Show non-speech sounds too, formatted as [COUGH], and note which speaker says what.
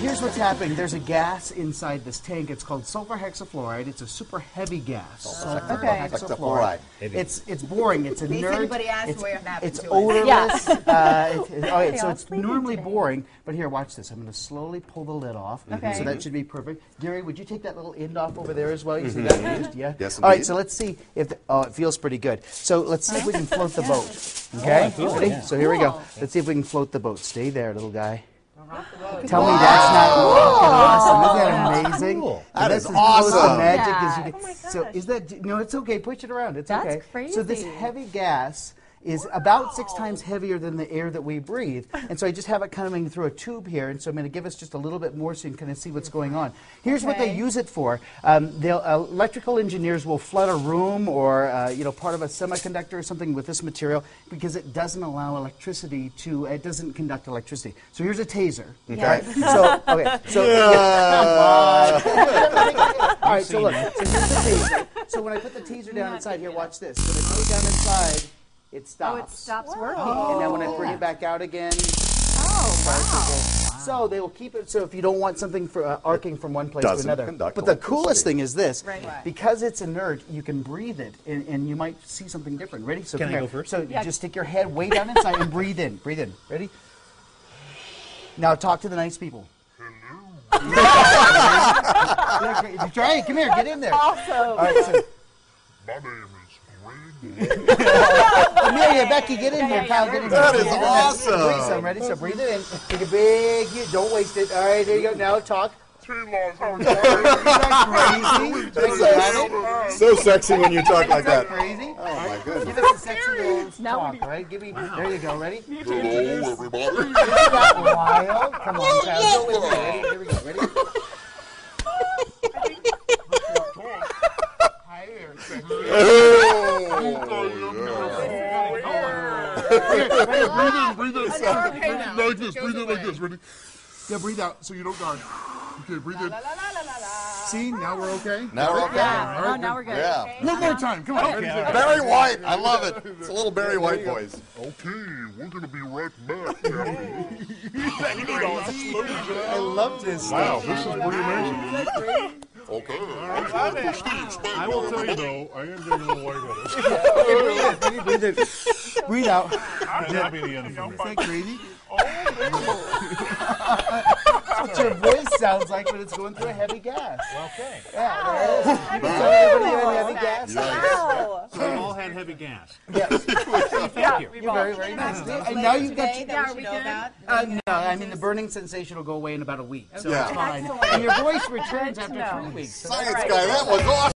Speaker 1: Here's what's happening. There's a gas inside this tank. It's called sulfur hexafluoride. It's a super heavy gas. Sulfur
Speaker 2: Okay.
Speaker 1: hexafluoride. It's it's boring. It's
Speaker 3: case
Speaker 1: inert.
Speaker 3: anybody asks
Speaker 1: it's, it's
Speaker 3: to it.
Speaker 1: odorless. uh, it- it- [LAUGHS] okay, so it's normally
Speaker 2: today.
Speaker 1: boring, but here, watch this. I'm going to slowly pull the lid off.
Speaker 2: Okay.
Speaker 1: So that should be perfect. Gary, would you take that little end off over there as well? You see that? Yeah.
Speaker 4: Yes,
Speaker 1: All right. So let's see if. The, oh, it feels pretty good. So let's see if we can [LAUGHS] float the boat. Okay. Ready? So here we go. Let's see if we can float the boat. Stay there, little guy. Tell me that's not fucking awesome. Isn't that amazing?
Speaker 5: Cool.
Speaker 1: That's
Speaker 4: is
Speaker 1: as
Speaker 4: awesome.
Speaker 1: magic
Speaker 2: Yeah.
Speaker 1: as you
Speaker 2: Oh
Speaker 1: can.
Speaker 2: my
Speaker 1: So is that no? It's okay. Push it around. It's
Speaker 2: That's
Speaker 1: okay. So this heavy gas is about six times heavier than the air that we breathe, and so I just have it coming through a tube here, and so I'm going to give us just a little bit more so you can kind of see what's going on. Here's what they use it for. Um, they'll, uh, electrical engineers will flood a room or uh, you know part of a semiconductor or something with this material because it doesn't allow electricity to. It doesn't conduct electricity. So here's a taser. Okay. [LAUGHS] So okay. So [LAUGHS] all right, so look. So here's the taser. So when I put the taser down inside here, watch this. When I put it down inside, it stops.
Speaker 2: Oh, it stops working.
Speaker 1: And then when I bring it back out again,
Speaker 2: Oh, wow.
Speaker 1: so they will keep it. So if you don't want something for, uh, arcing from one place to
Speaker 4: Doesn't
Speaker 1: another,
Speaker 4: conduct
Speaker 1: but the coolest thing is this:
Speaker 2: Right. Right.
Speaker 1: because it's inert, you can breathe it, and, and you might see something different. Ready? So
Speaker 5: Can I go first?
Speaker 1: So
Speaker 2: Yeah.
Speaker 1: just stick your head way down inside and breathe in. Breathe in. Ready? Now talk to the nice people. Hello. [LAUGHS] Try it. Come here. Get in there.
Speaker 2: Awesome.
Speaker 1: All right. So
Speaker 6: My name is Greg.
Speaker 1: Amelia, Becky, get in here. Kyle, get in here.
Speaker 4: That is
Speaker 1: Get in there.
Speaker 4: awesome.
Speaker 1: Breathe some. Ready? So breathe it in. Take a big. You don't waste it. All right. There you go. Now talk.
Speaker 6: Too long. How
Speaker 1: Isn't that crazy? Think about.
Speaker 4: So sexy when you talk like
Speaker 1: that
Speaker 4: that.
Speaker 1: crazy?
Speaker 4: Oh my goodness.
Speaker 1: Give us a sexy little
Speaker 2: Now
Speaker 1: talk, all right? Give me. There you go. Ready?
Speaker 6: Hello, everybody.
Speaker 1: Got wild. Come on, oh, Kyle. Go with me. Ready? Here we go. Ready? Hi there.
Speaker 6: Breathe in, breathe in. Like this, breathe in like this. Ready? Yeah, breathe out so you don't die. Okay, breathe in. See, now we're okay.
Speaker 4: Now we're okay.
Speaker 2: Yeah. Oh, now we're good.
Speaker 4: Yeah.
Speaker 6: One more time. Come on.
Speaker 4: Barry White. I love it. It's a little Barry White voice.
Speaker 6: Okay, we're gonna be right back. [LAUGHS]
Speaker 1: I love this.
Speaker 6: Wow, this is pretty amazing. Okay.
Speaker 5: I will tell you though, I am getting a little lightheaded. [LAUGHS]
Speaker 1: Breathe in. Breathe in. Breathe out.
Speaker 5: That'll be the end for me.
Speaker 1: Is that crazy? That's what your voice sounds like when it's going through a heavy gas.
Speaker 5: Okay.
Speaker 1: Yeah, there it is. You can tell everybody you have heavy gas.
Speaker 2: Wow.
Speaker 5: So we've all had heavy gas.
Speaker 1: Yes. [LAUGHS]
Speaker 5: Thank you.
Speaker 1: You're very, very nice. And now you've got
Speaker 3: Today that we should know about.
Speaker 1: Uh, no, I mean the burning sensation will go away in about a week, so
Speaker 4: Yeah.
Speaker 1: it's fine. And your voice returns after three weeks. so
Speaker 4: Science guy, that was awesome.